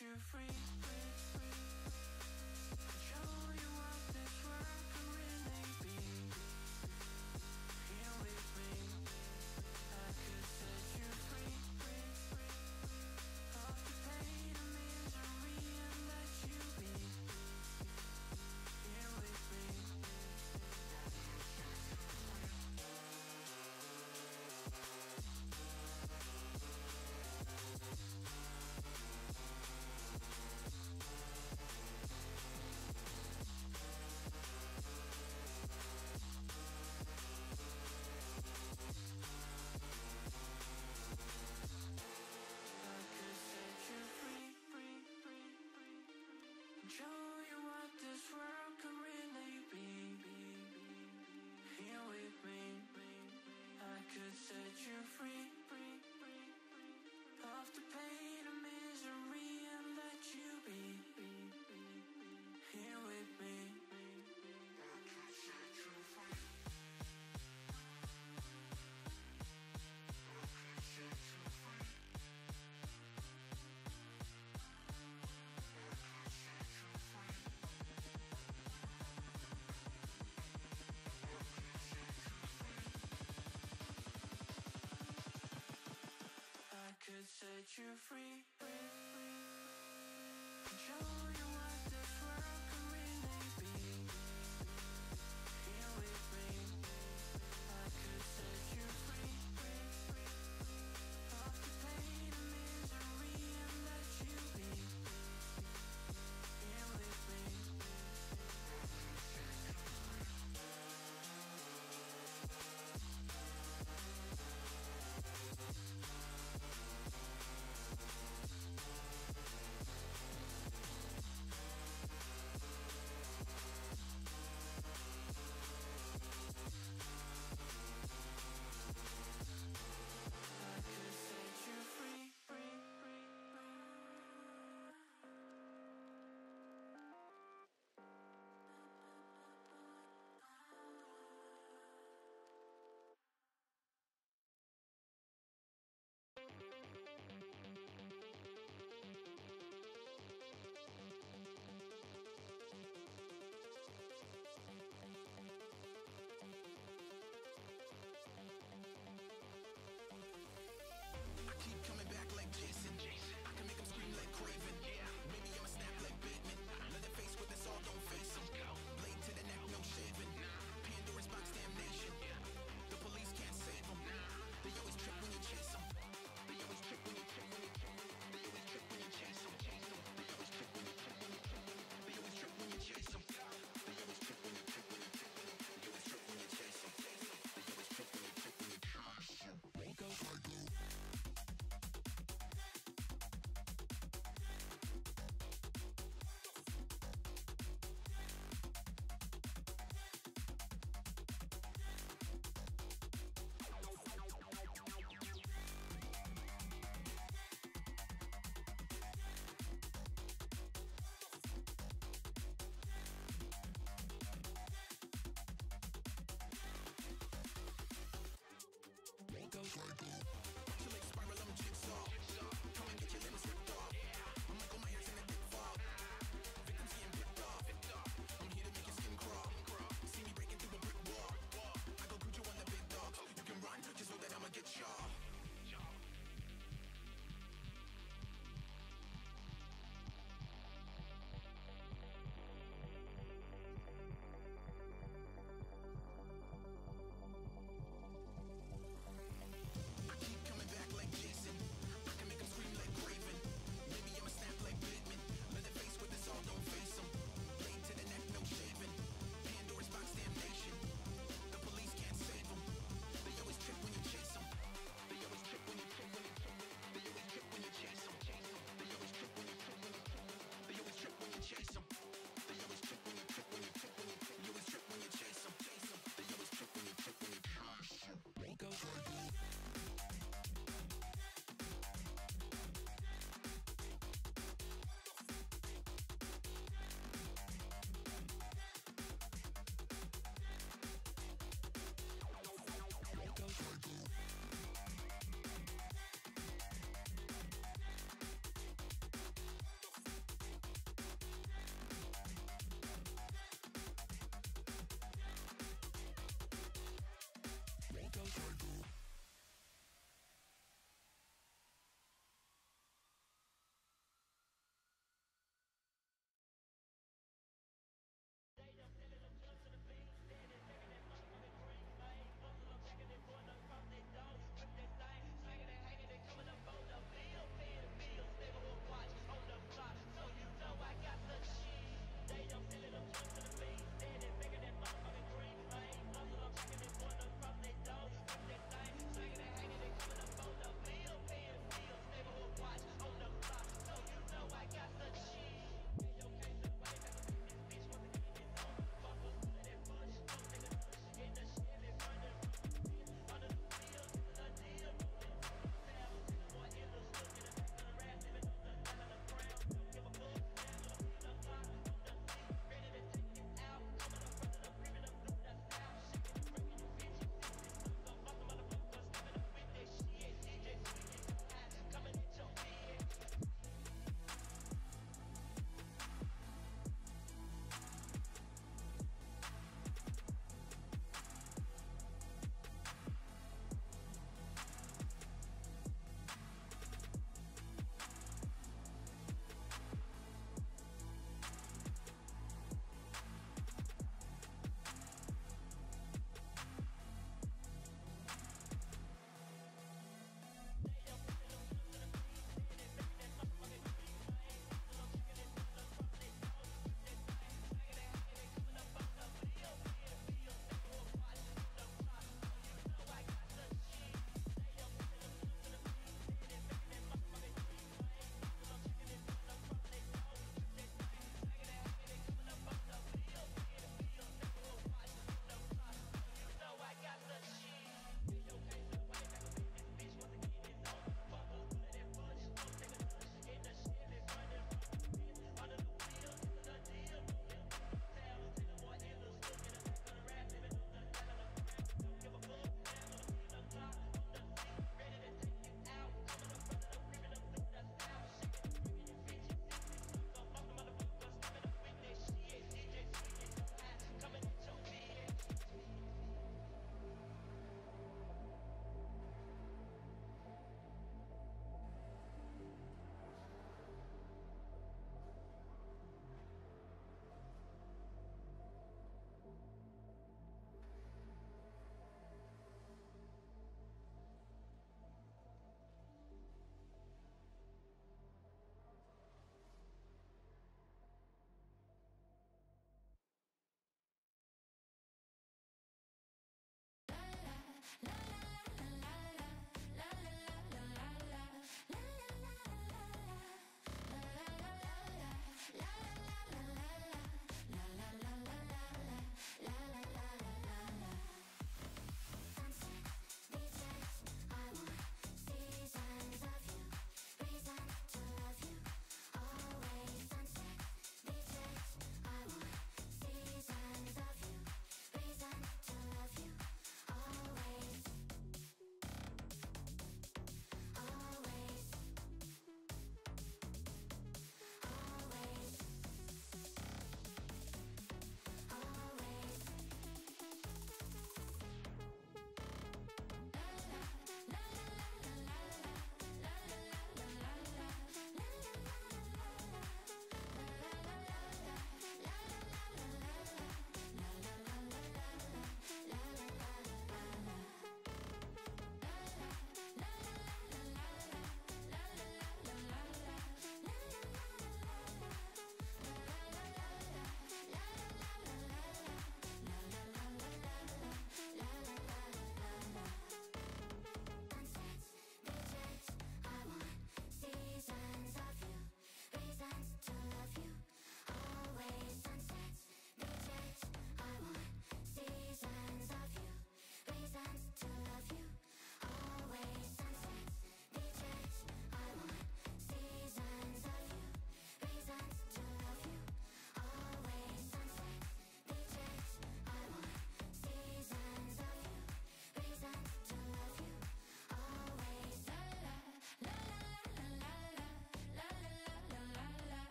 you free, free. set you free. free, free. Control your what